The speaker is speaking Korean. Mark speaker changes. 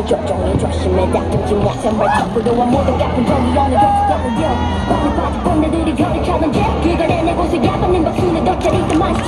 Speaker 1: 늘 걱정이 조심해 닥친 약산발 척부도와 모든 같은 정이 어느 곳에 가는 여 어느 바닥 군대들이 별을 찾은 제 그걸 해내고서 야간 냉각 순에 덕자리 때만